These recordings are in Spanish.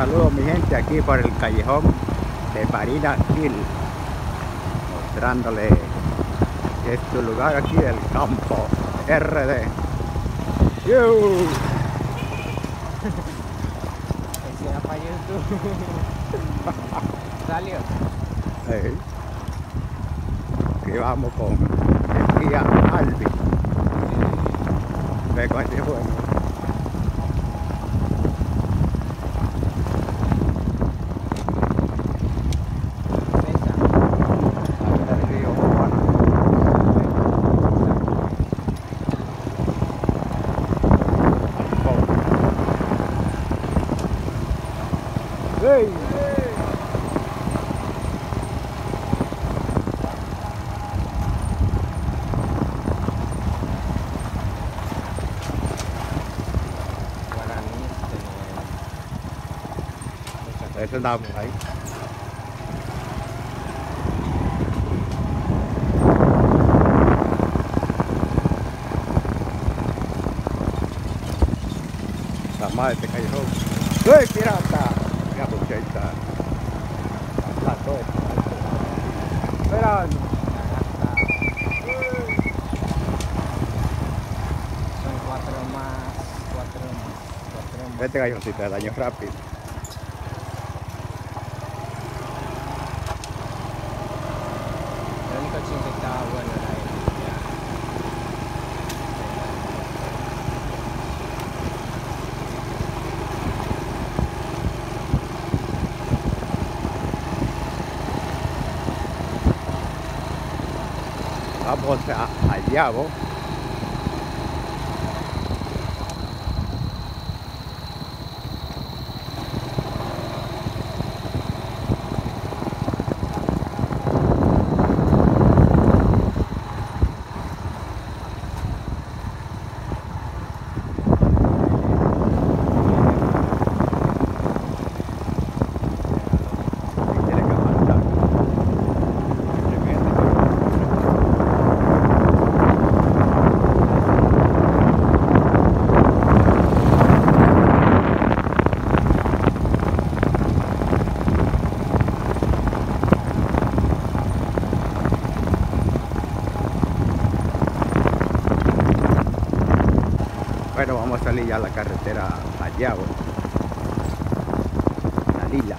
Saludos mi gente aquí por el callejón de Marina Hill mostrándole este lugar aquí del campo RD ¡Yu! Ese era para YouTube. Salió. Hey. Aquí vamos con el guía Alvin ve con este bueno chúng ta cũng thấy mai thì hay hơn. Ơi kia là ta nhà bụng chạy ta là tôi đây là Vete gallo, si te daño rápido. Vamos a, allá, vos. Bueno, vamos a salir ya a la carretera allá, la lila.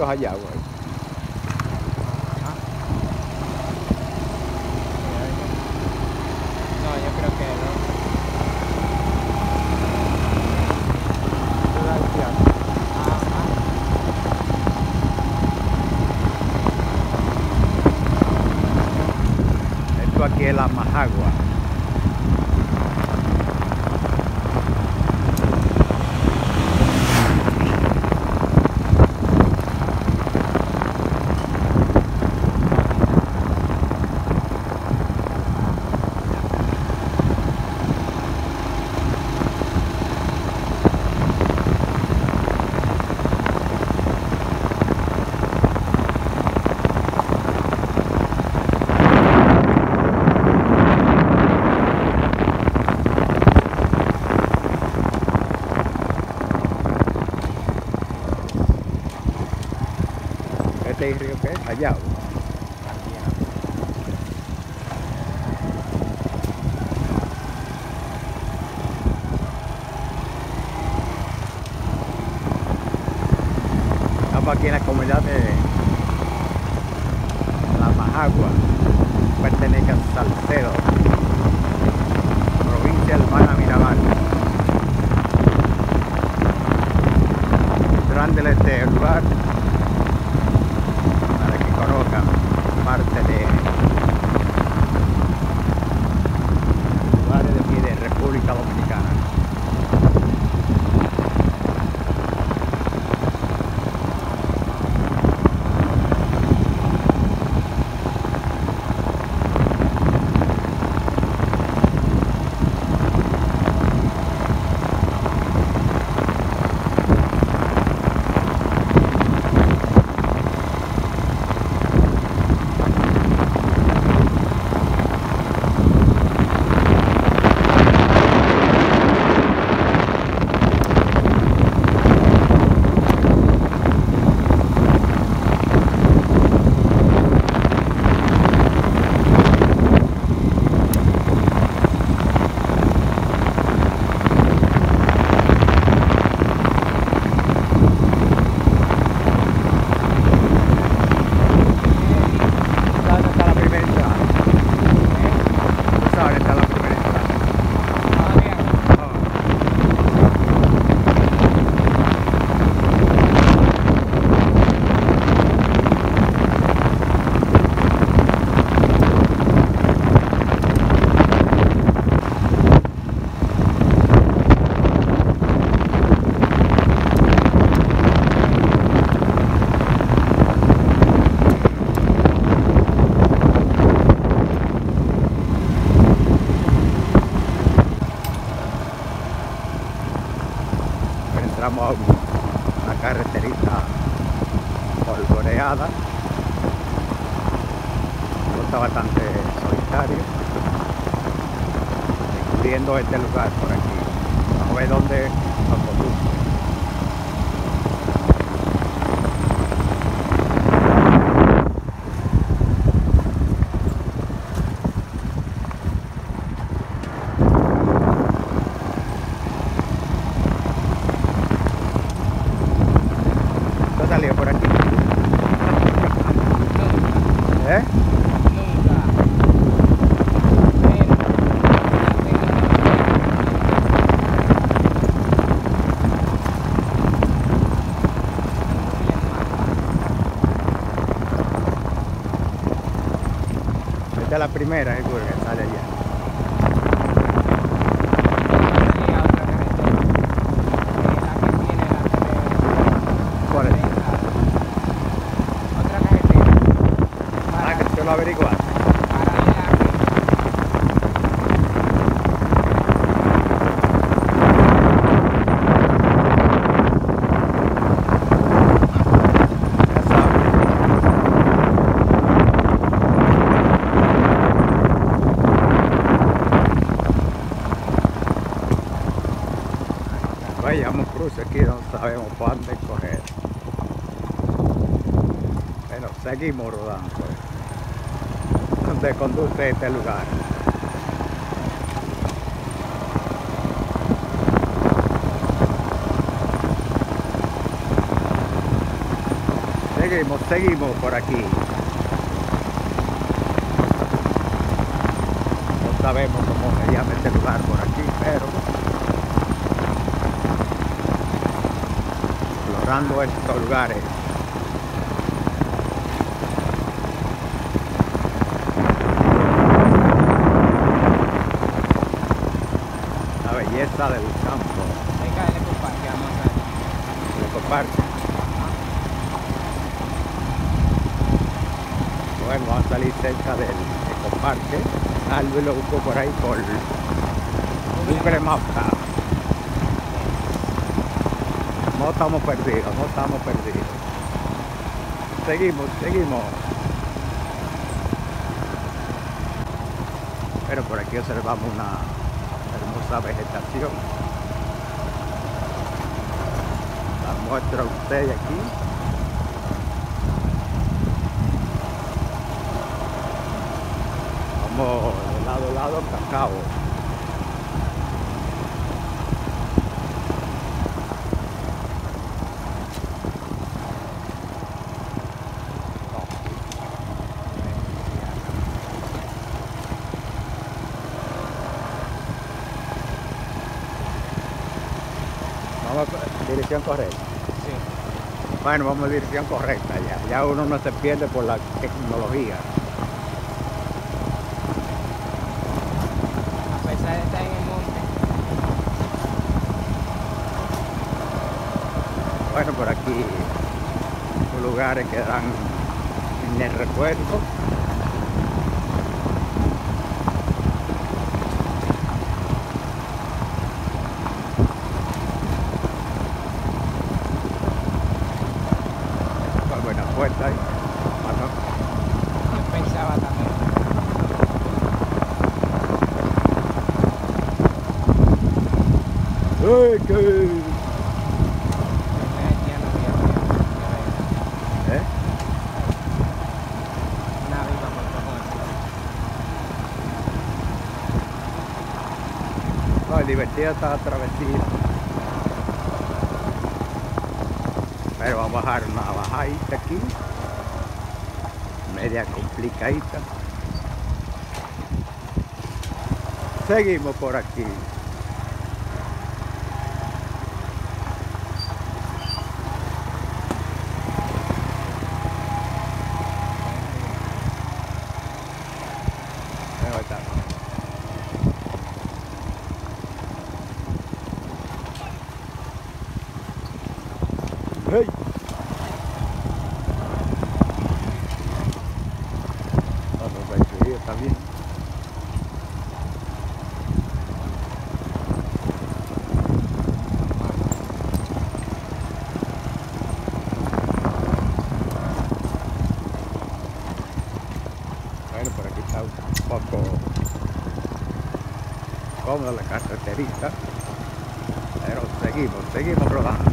都还行 Aquí en la comunidad de La Majagua, pertenece a Salcedo, provincia Hermana Mirabal. Grande este lugar para que conozcan parte de solitario descubriendo este lugar por aquí. Vamos a ver dónde nos conduce ¿Tú has salido por aquí? ¿Eh? Esta es la primera seguro que sale allá. ¿Cuál es? Otra carretera. Ah, que tú lo averiguaste. Paralela aquí. Ya sabes. Vayamos cruce aquí, no sabemos por dónde coger. Pero seguimos rodando. Donde conduce este lugar. Seguimos, seguimos por aquí. No sabemos cómo se llama este lugar por aquí, pero explorando estos lugares. Del campo, Venga, dale compartir, vamos a ver. Bueno, vamos a salir cerca del ecoparque. Luis lo buscó por ahí por Google Maps. No estamos perdidos, no estamos perdidos. Seguimos, seguimos. Pero por aquí observamos una hermosa vegetación. La muestro a ustedes aquí. de lado a lado cacao Bueno, vamos a dirección correcta ya. Ya uno no se pierde por la tecnología. A pesar de estar en el monte. Bueno, por aquí los lugares quedan en el recuerdo. Pues buena puerta ahí. Bueno, Yo pensaba también. ¡Ey, qué! Ya no había ¿Eh? No, divertida esta travesía. Pero vamos a bajar una bajadita aquí. Media complicadita. Seguimos por aquí. Ahí está. ¡Hey! Vamos a subir, está bien. Bueno, por aquí está un poco cómoda la carreterita. Pero seguimos, seguimos rodando.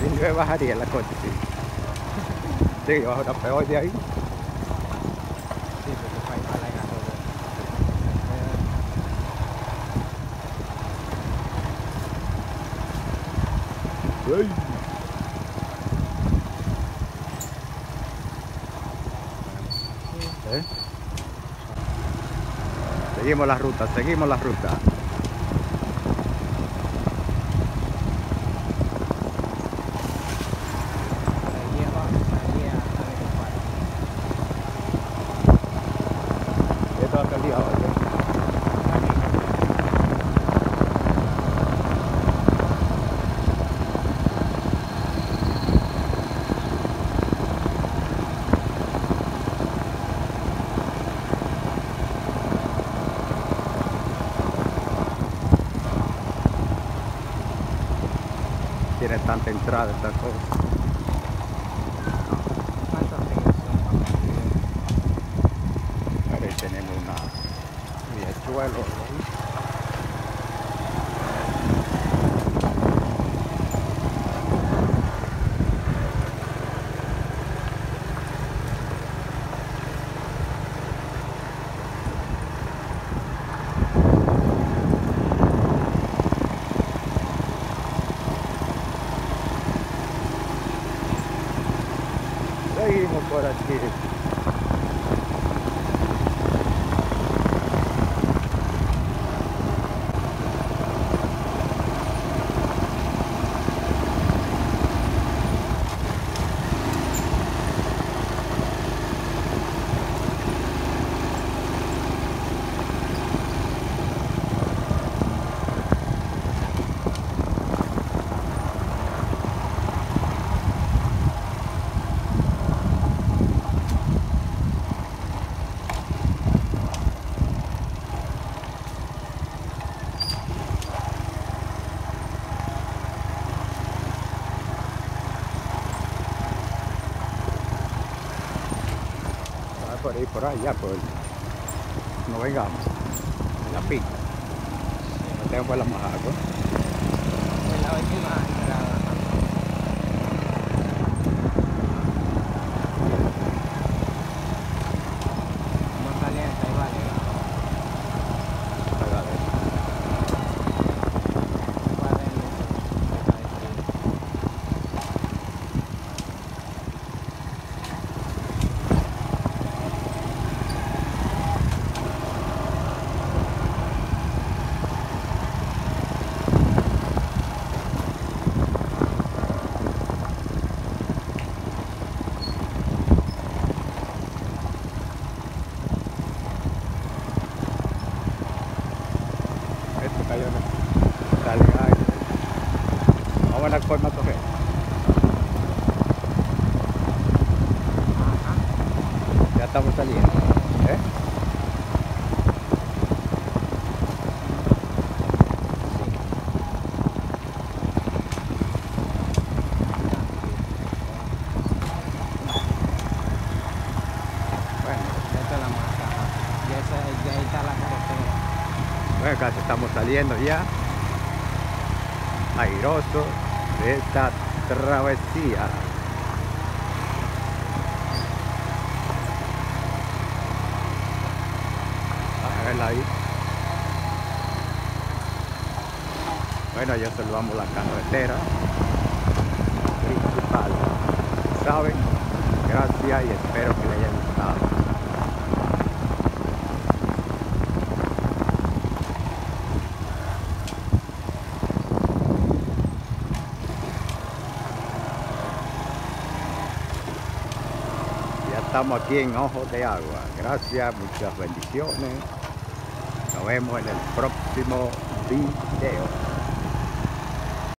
Sí, yo me bajaría en la coche, sí. Sí, yo una peor de ahí. Sí, porque fue ahí para la todo. Seguimos la ruta, seguimos la ruta. Entrada ir por allá, pues no vengamos. En la pica. No tengo por la majada. Fue la última entrada. Vamos saliendo, ahí vale. Vale, Esto cayó en el sale ahí. Vamos a la forma coger. Ajá. Ya estamos saliendo. ¿Eh? Bueno, Esta es la masa. Ya, esa, ya ahí está la carretera. bueno, casi estamos saliendo ya. Airoso de esta travesía. A verla ahí. Bueno, ya salvamos la carretera principal. ¿Saben? Gracias y espero que les haya gustado. Ya estamos aquí en Ojos de Agua. Gracias, muchas bendiciones. Nos vemos en el próximo video.